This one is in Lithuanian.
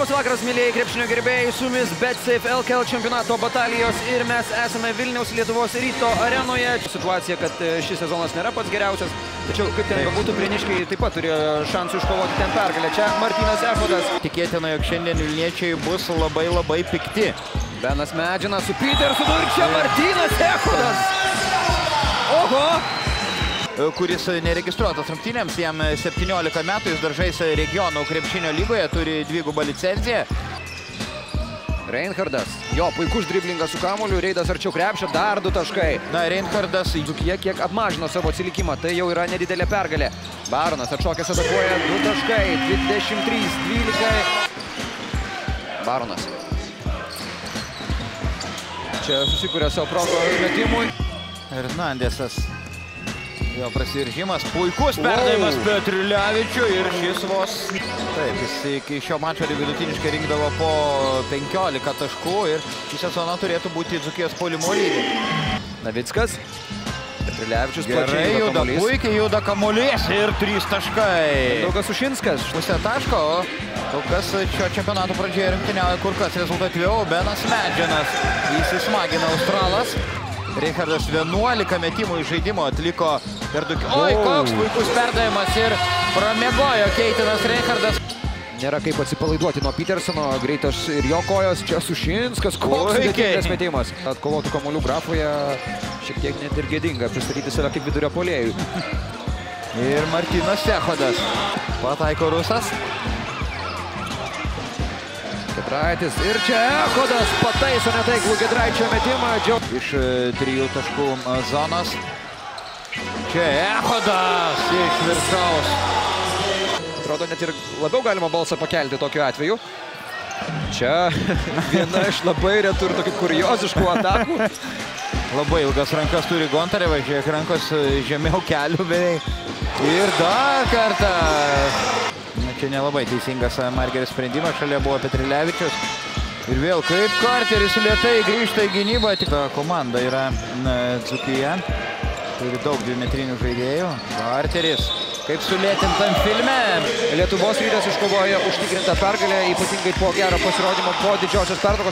vakaras, mėlyjei krepšinio gerbėjai, su jumis BetSafe LKL čempionato batalijos ir mes esame Vilniaus Lietuvos ryto arenoje. Situacija, kad e, šis sezonas nėra pats geriausias, tačiau kaip ten bebūtų, prieniškiai taip pat turėjo šansų iškovoti ten pergalę. Čia Martynas Efodas. Tikėtina, jog šiandien Vilniečiai bus labai labai pikti. Benas Medžinas su Petersu ir čia Martynas Efodas. Oho! Kuris neregistruotas rungtynėms, jam 17 metų, jis dar žais regionų krepšinio lygoje, turi dvigubą licenciją. Reinhardas, jo puikus driblingas su kamoliu, Reidas arčiau krepšio, dar du taškai. Na, Reinhardas Dzukija kiek apmažino savo atsilikimą, tai jau yra nedidelė pergalė. Baronas atšokęs atakuoja, du taškai, 23-12. Baronas. Čia susikūrė savo progą metimui. Hernandesas. Jo prasiržimas, puikus perdavimas Wow. Petrilevičiui ir šis vos. Taip, jis iki šio mačo vidutiniškai rinkdavo po 15 taškų ir šį sezoną turėtų būti Dzukijos polimo lygiai. Navickas. Petrilevičius Gerai juda, kamuolys. puikiai juda kamuolys ir 3 taškai. Daugas Ušinskas. Pusę taško, kol kas šio čempionato pradžioje rungtyniauja kur kas rezultatyviau. Benas Medžianas įsismagina Australas. Richardas 11 metimų iš žaidimo atliko per du... Oi, koks puikus perdavimas ir pramiegojo Keitinas Richardas. Nėra kaip atsipalaiduoti nuo Petersono, greitos ir jo kojos, čia Sušinskas, koks sudėtingas metimas. Atkovotų kamuolių grafoje šiek tiek net ir gėdinga pristatyti save kaip vidurio polėjų. Ir Martinas Sehodas. Pataiko Rusas. Kedraitis ir čia Echodas pataiso netaiklų Kedraičio metimą. Džiau... Iš e, trijų taškų zonos. Čia Echodas iš viršaus. Atrodo, net ir labiau galima balsą pakelti tokiu atveju. Čia viena iš labai retų ir tokių kurioziškų atakų. Labai ilgas rankas turi Gontareva, žiūrėk, rankos e, žemiau kelių beveik. Ir dar kartą. Čia nelabai teisingas e, Margeris sprendimas, šalia buvo Petrilevičius. Ir vėl kaip Karteris lietai grįžta į gynybą. Tik komanda yra na, Dzukija. Turi daug dvimetrinių žaidėjų. Karteris. Kaip sulėtintam filme. Lietuvos rytas iškovojo užtikrintą pergalę, ypatingai po gero pasirodymo po didžiosios pertraukos.